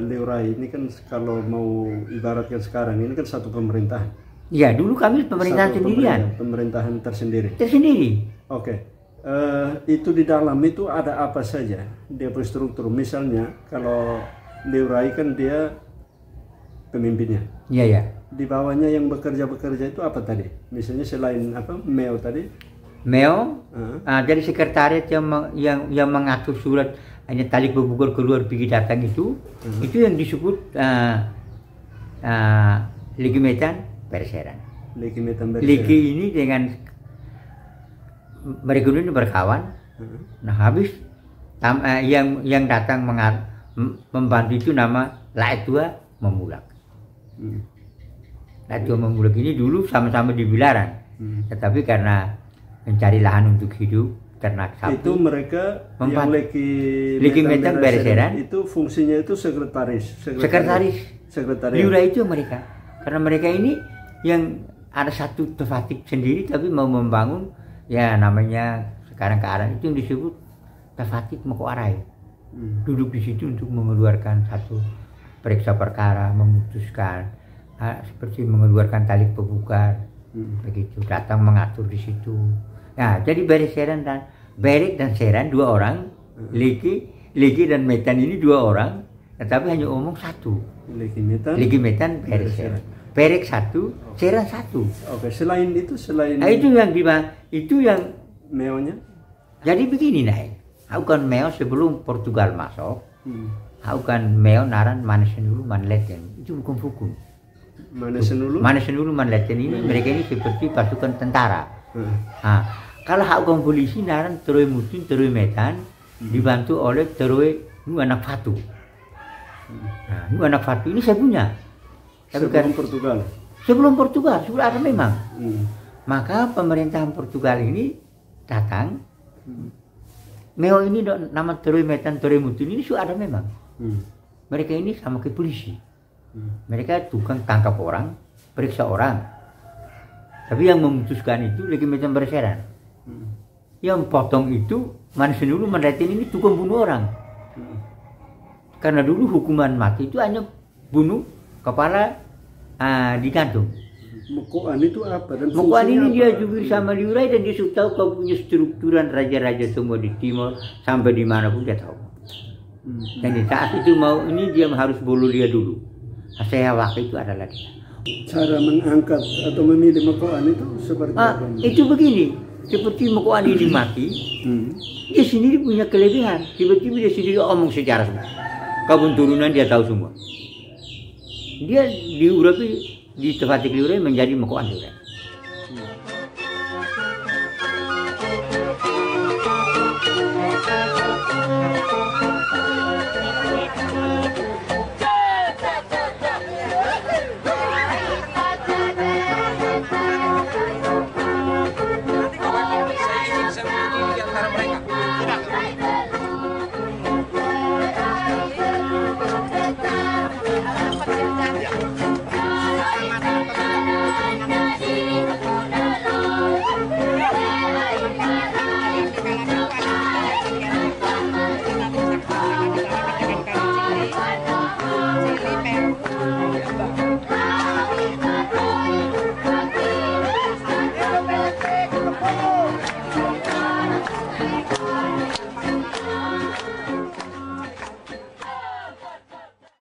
Leurai ini kan kalau mau ibaratkan sekarang ini kan satu pemerintahan. Ya dulu kami pemerintahan Satu sendirian, pemerintah- Pemerintahan tersendiri. tersendiri. Oke. Eh, itu di dalam itu ada apa saja dia berstruktur. Misalnya kalau Leurai kan dia pemimpinnya. Iya ya. Di bawahnya yang bekerja-bekerja itu apa tadi? Misalnya selain apa Meo tadi? Meo Eh, ah, dari sekretariat yang yang yang mengatur surat hanya tali pemukul keluar pergi datang itu, itu yang disebut ah, ah, ligimetan perseran. Liki Metan Ligi ini dengan mereka ini berkawan. Eh, Nah habis tam- eh, yang yang datang mengar- mem- membantu itu nama Laetua Memulak. hmm, Laetua Memulak ini dulu sama-sama di Bilaran, hmm. tetapi karena mencari lahan untuk hidup ternak Itu sapi. mereka yang Mempan- Leki Leki Metan Bereseran. itu fungsinya itu sekretaris. Sekretaris. Sekretariat. Liura itu mereka, karena mereka ini yang ada satu tefatik sendiri tapi mau membangun ya namanya sekarang ke arah itu yang disebut tefatik moko arai. Hmm. duduk di situ untuk mengeluarkan satu periksa perkara, memutuskan, ah, seperti mengeluarkan tali pembuka, Hmm. begitu datang mengatur di situ. Nah, jadi Berek Seran dan Berek dan Seran dua orang, Liki, Liki dan Metan ini dua orang, tetapi hanya omong satu. Leki Metan. Liki Metan, Berek Seran. Berek satu, Seran satu. Oke, selain itu selain Nah, itu yang di itu yang Meonya. jadi begini naik. Aku kan meo sebelum Portugal masuk, Hmm. Aku kan meo naran manesin dulu manleten itu bukan hukum. Mana senulu? Manesin dulu manleten ini mereka ini seperti pasukan tentara. Hmm. Nah, kalau hak kan polisi naran terus mutin terus metan dibantu oleh terus nu anak fatu. Nah, nu anak fatu ini saya punya. Tapi kan Sebelum Portugal. sebelum Portugal sudah ada memang. Hmm. Maka pemerintahan Portugal ini datang. Hmm. Meo ini nama terus metan terus mutin ini sudah ada memang. Hmm. Mereka ini sama ke polisi. Hmm. Mereka tukang tangkap orang, periksa orang. Tapi yang memutuskan itu lagi macam berseran. Hmm. Yang potong itu manusia dulu mendatin ini tukang bunuh orang. Hmm. Karena dulu hukuman mati itu hanya bunuh kepala ah, digantung. Mukoan itu apa dan ini dia apa? juga sama Liurai dan dia sudah tahu kau punya strukturan raja-raja semua di timur sampai di mana pun dia tahu. Hmm. Dan di saat itu mau ini dia harus bolu dia dulu. Nah, Saya waktu itu adalah dia. Cara mengangkat atau memilih Mukoan itu seperti Ah, apa? itu begini, seperti Mukuan ini mati, Hmm. dia sendiri punya kelebihan. Tiba-tiba dia sendiri omong sejarah semua. Kabun turunan dia tahu semua. Dia diurapi di tempat diurai menjadi Mukuan Liurai.